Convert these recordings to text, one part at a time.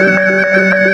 Música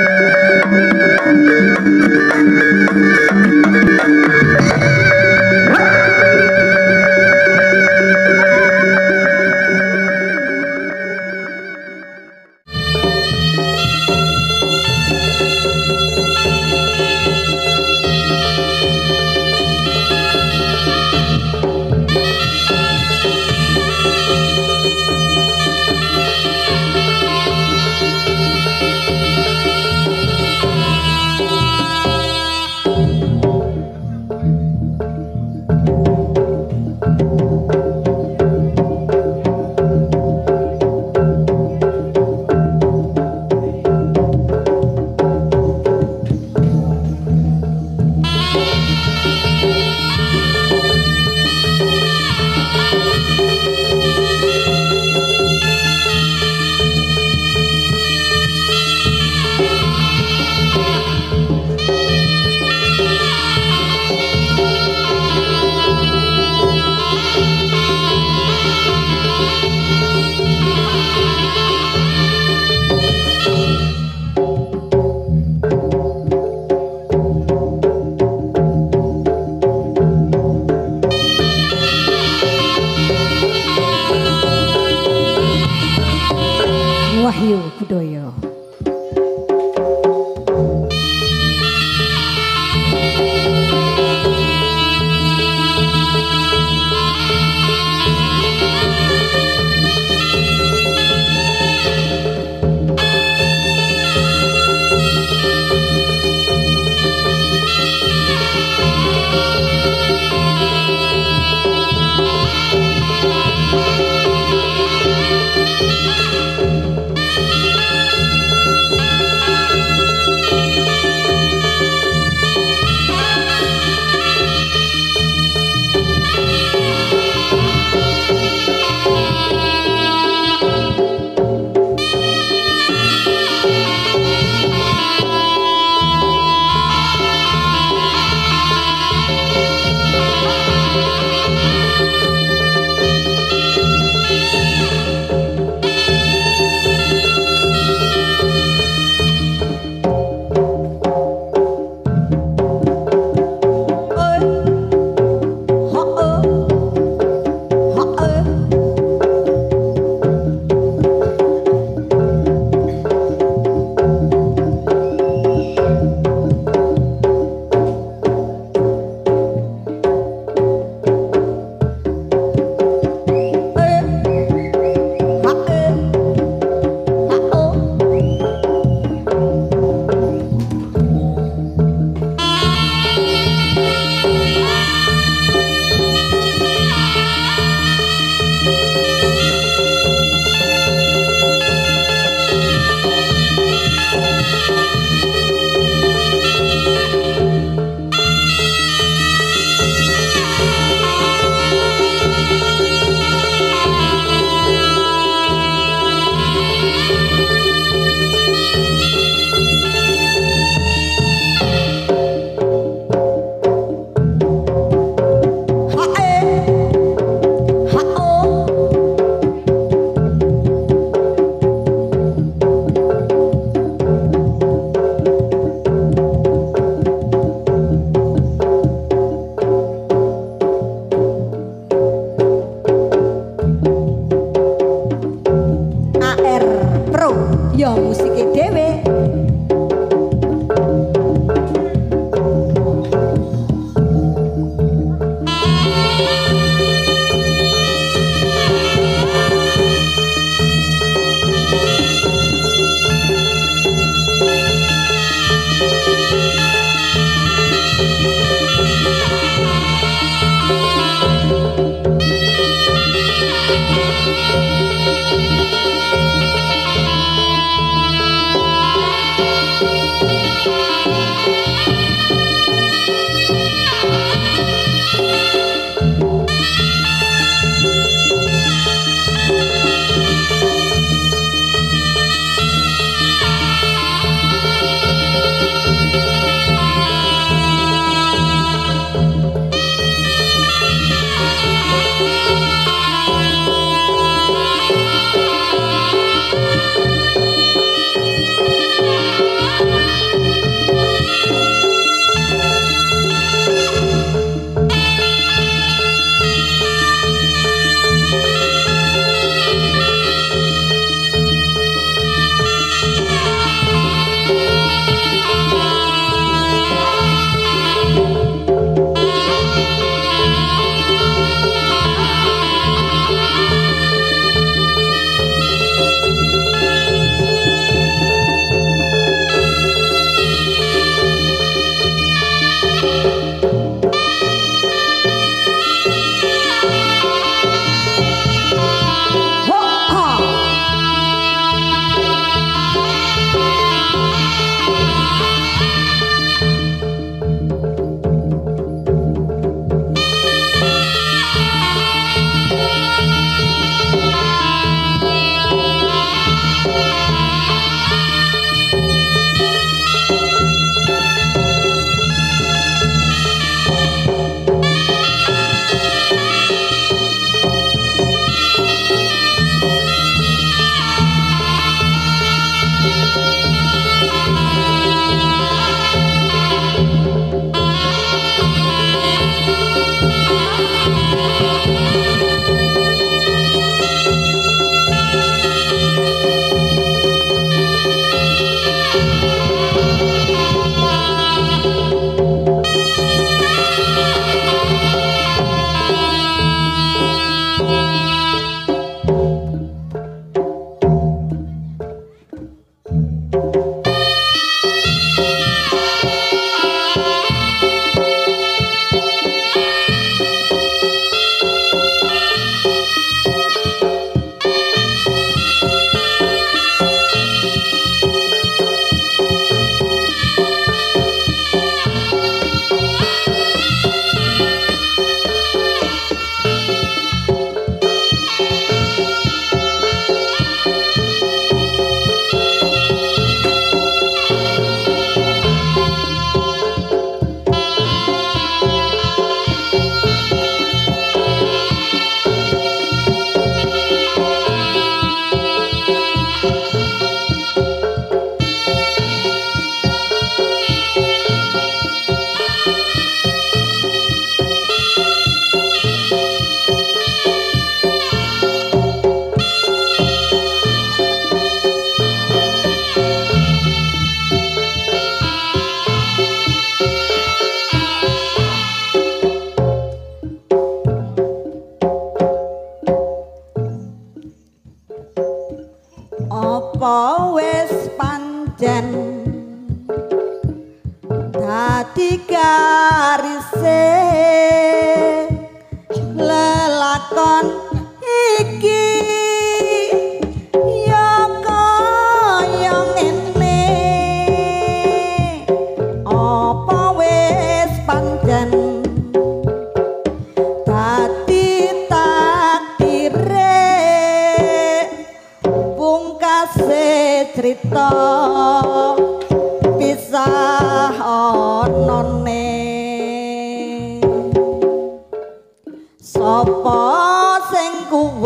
把身骨。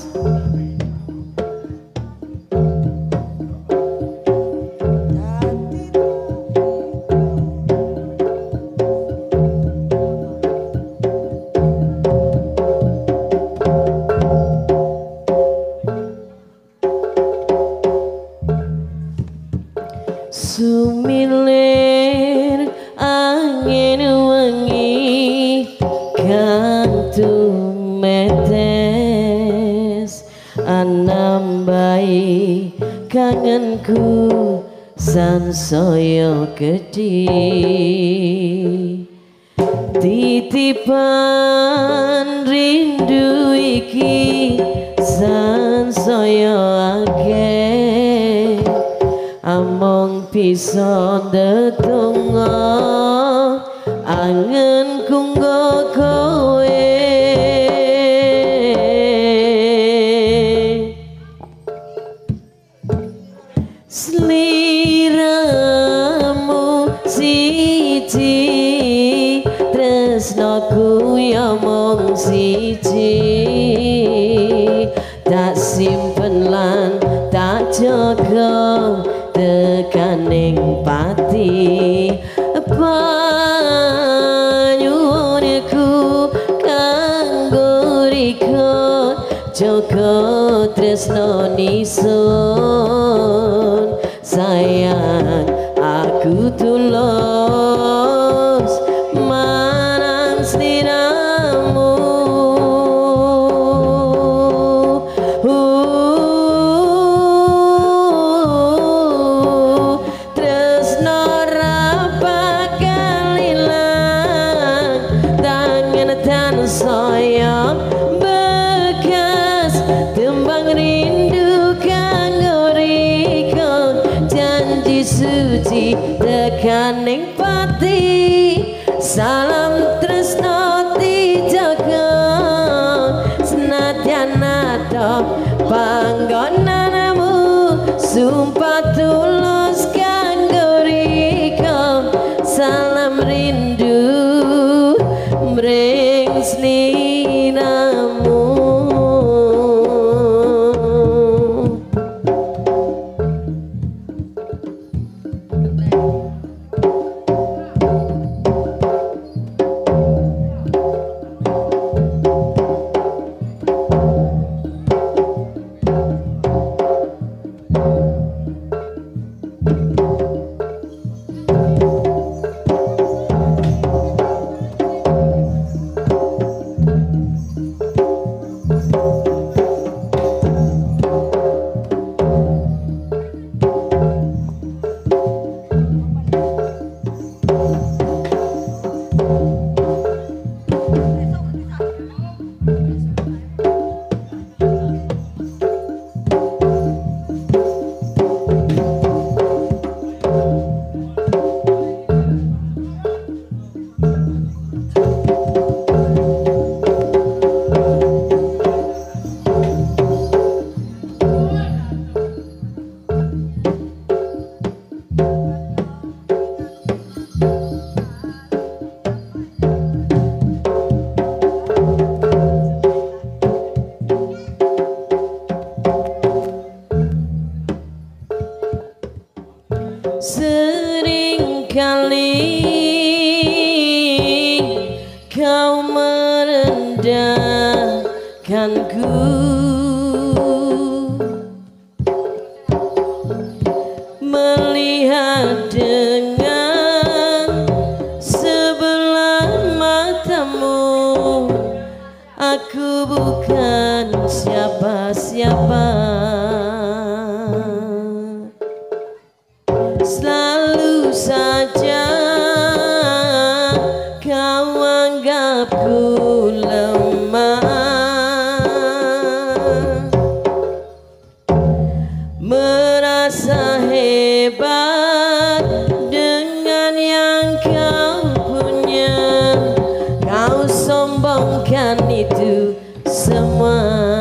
sombongkan itu semua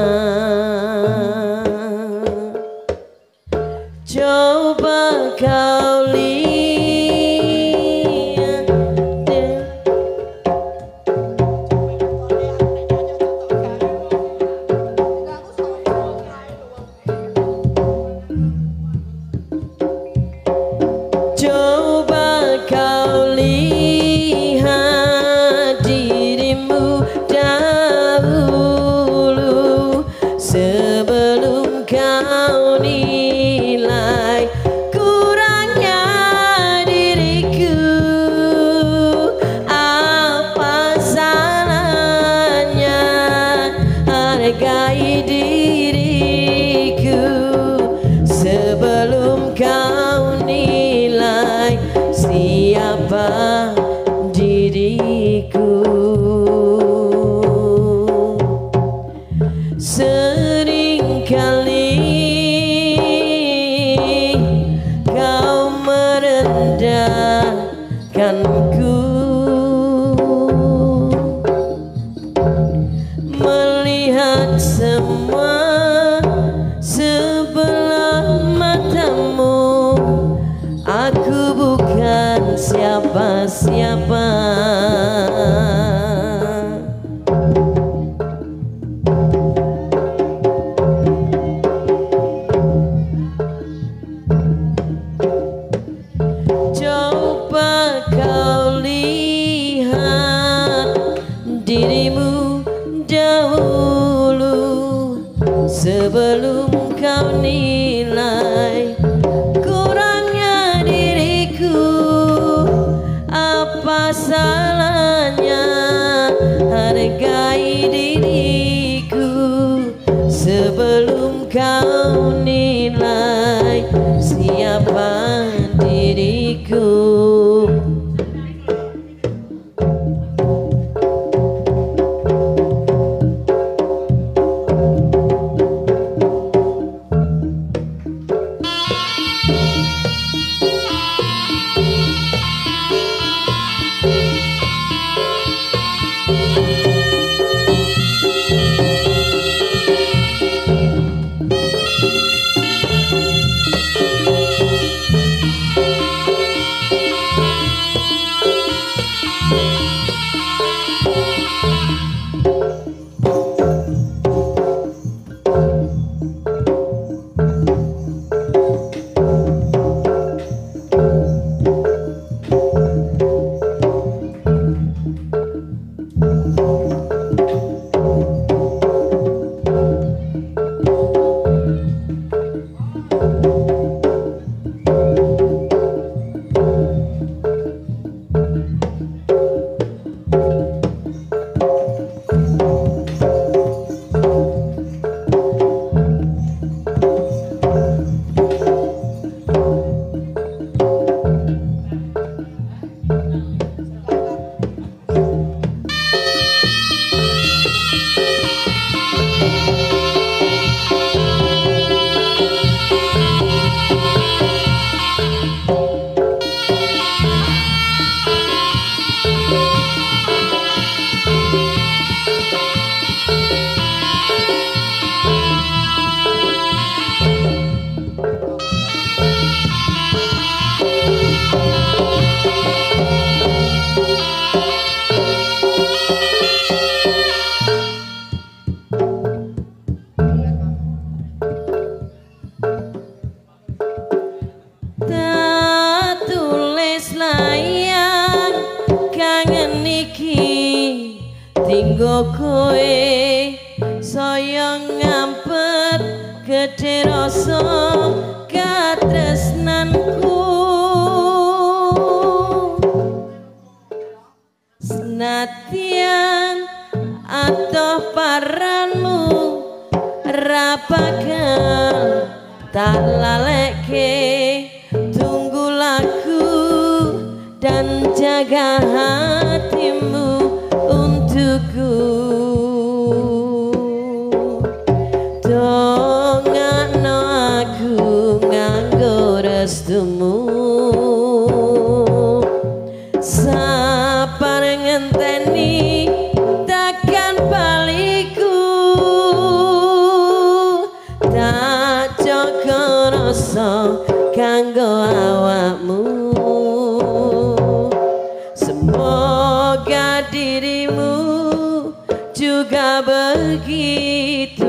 juga begitu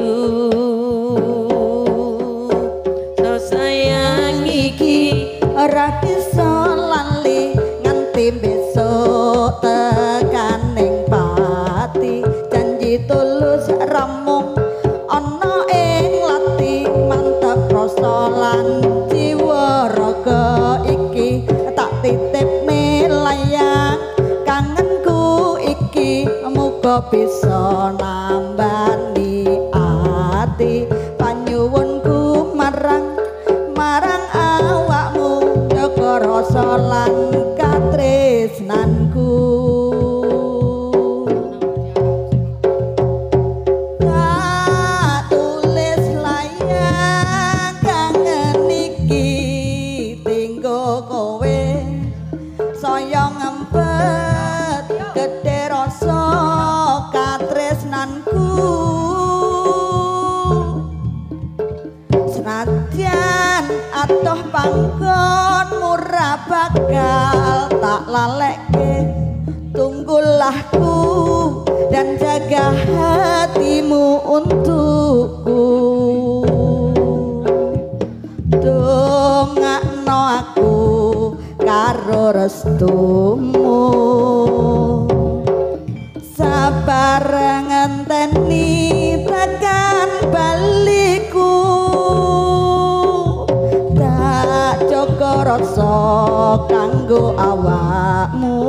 kanggo awakmu.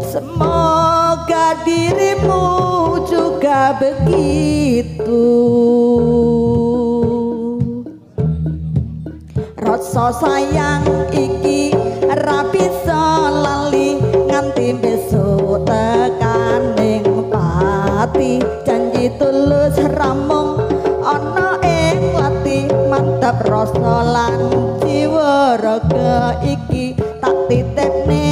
Semoga dirimu juga begitu. Rasa sayang iki rapi lali nganti besok tekan ning pati. Janji tulus ramung ana ing lati mantap rasa lan keluarga iki tak titipne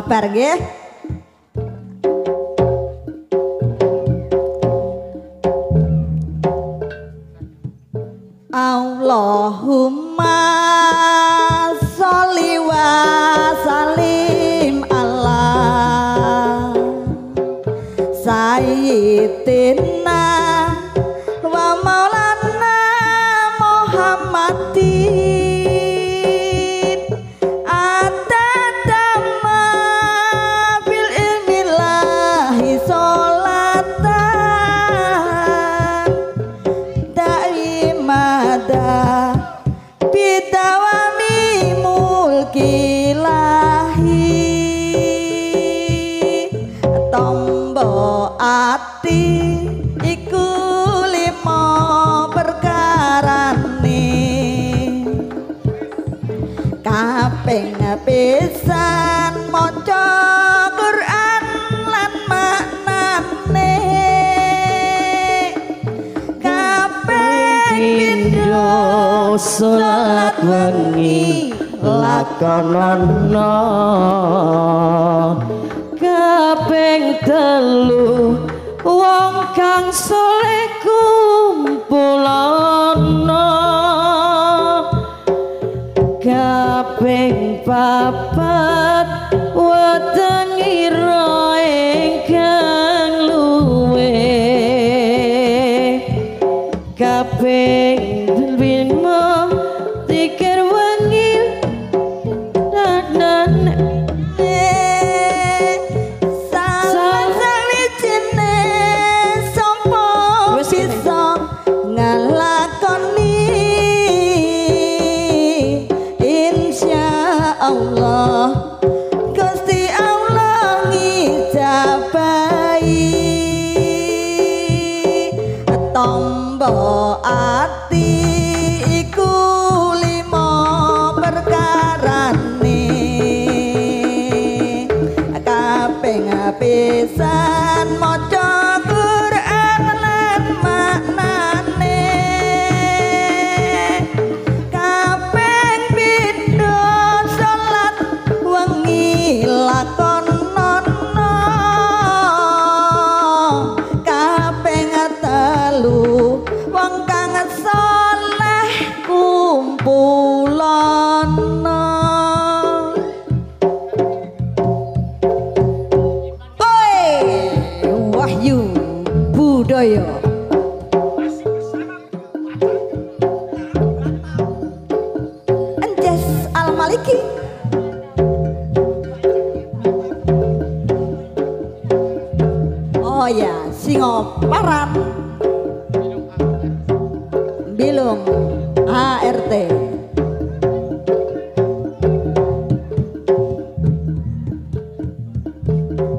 kabar nggih the pain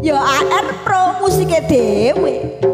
Yo AR Pro musike dhewe.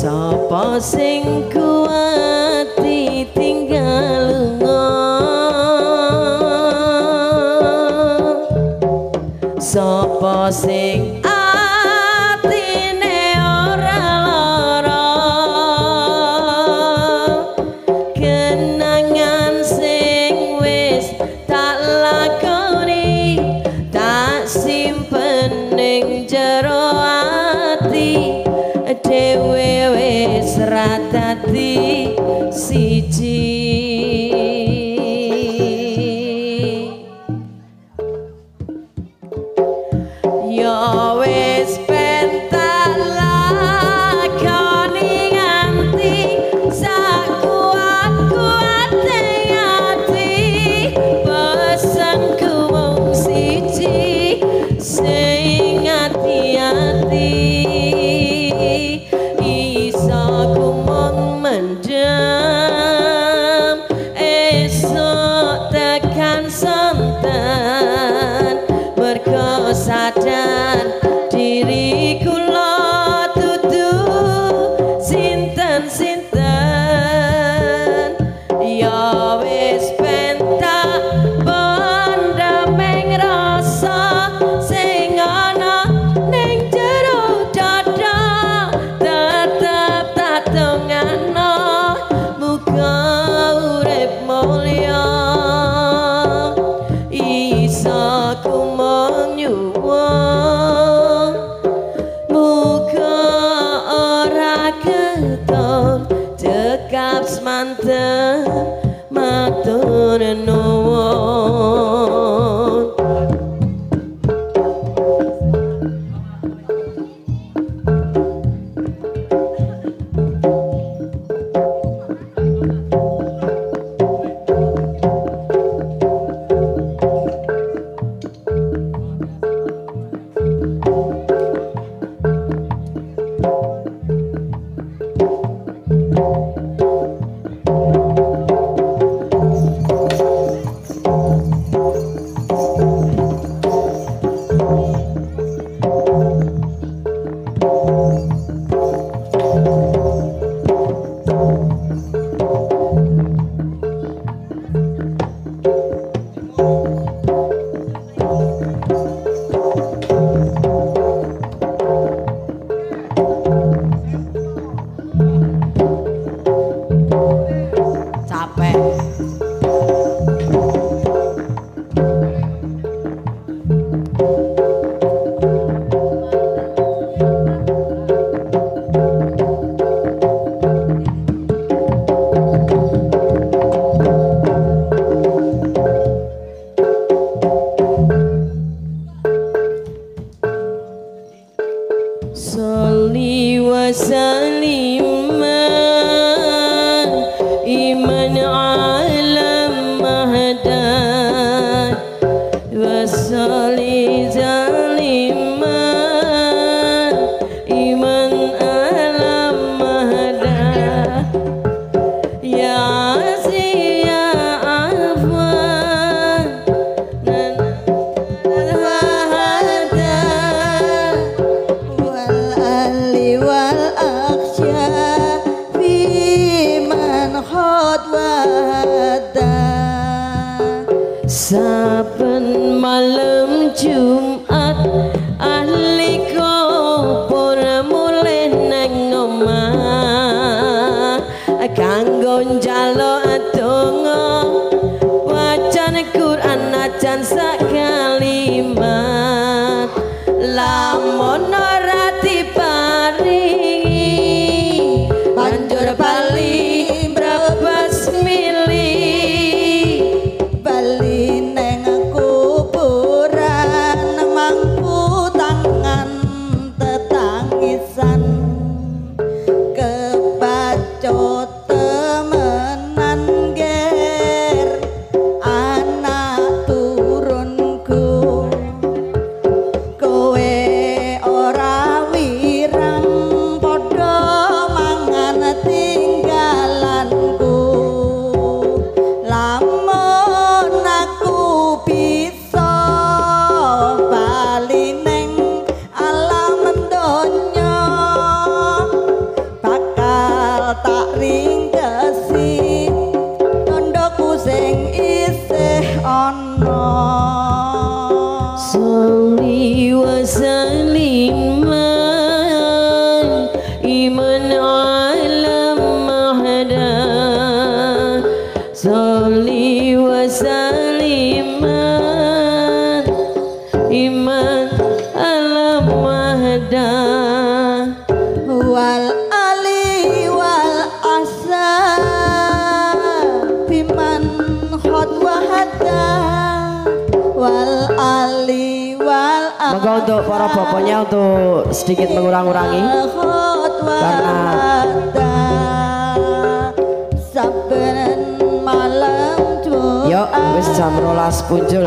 Sapa sing kuat ditinggal lunga? Sapa sing I wanna know robokonya untuk sedikit mengurangi karena Yo, wis jam rolas punjul.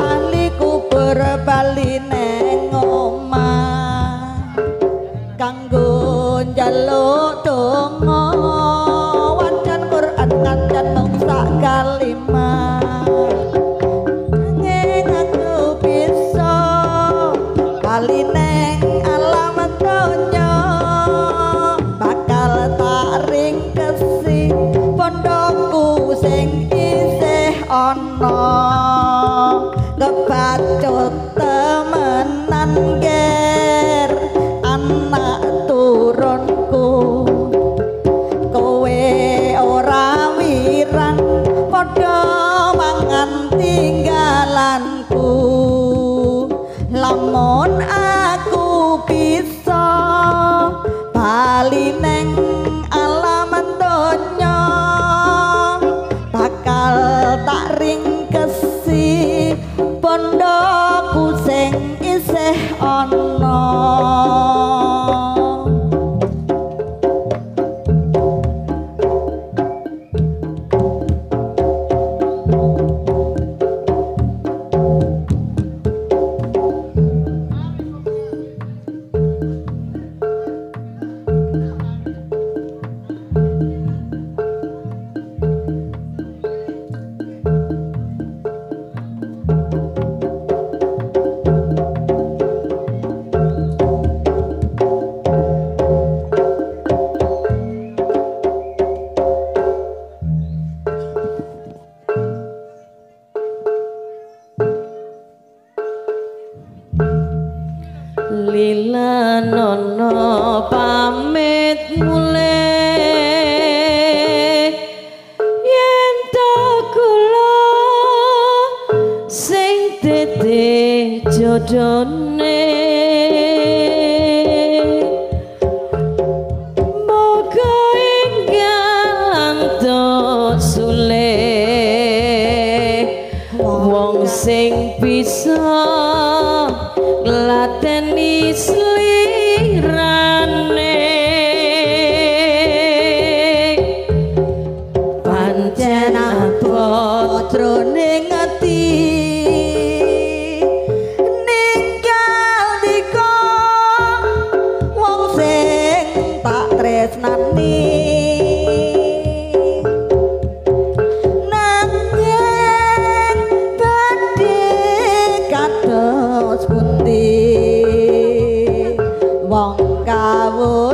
on. sepeti wong kawur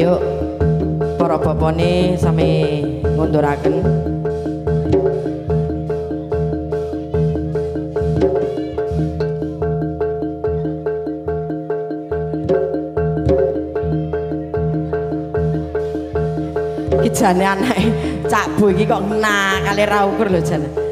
Yuk para bapane sami ngunduraken. Iki jane anake Cak Bu iki kok nakale ra ukur lho jane.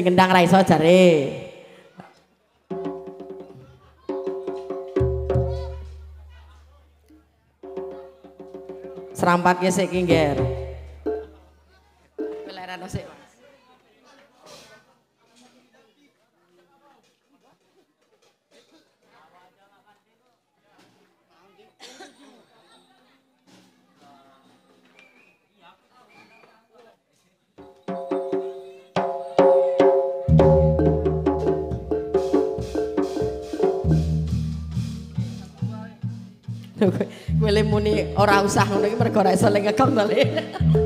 Sing gendang ra iso jare. Serampat ki sik ki ngger. Kelerano sik. Mas. Le muni ora usah ngono iki mergo ora iso le ngekong to